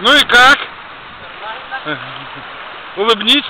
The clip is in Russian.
Ну и как? Улыбнись.